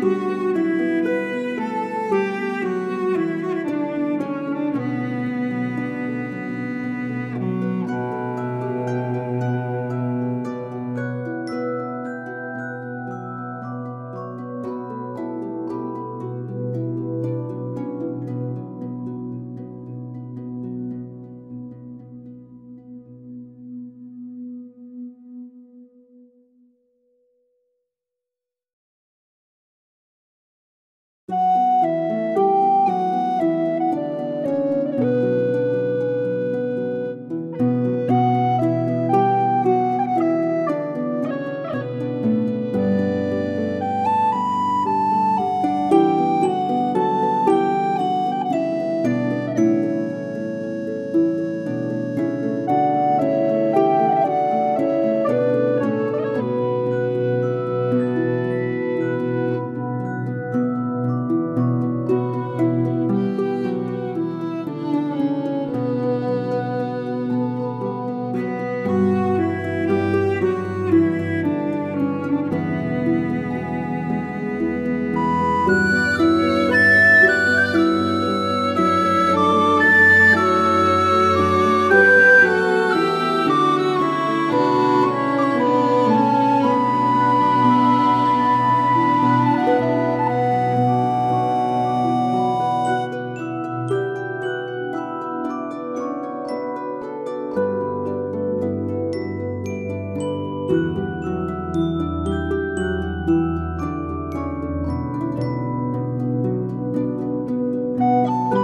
you Música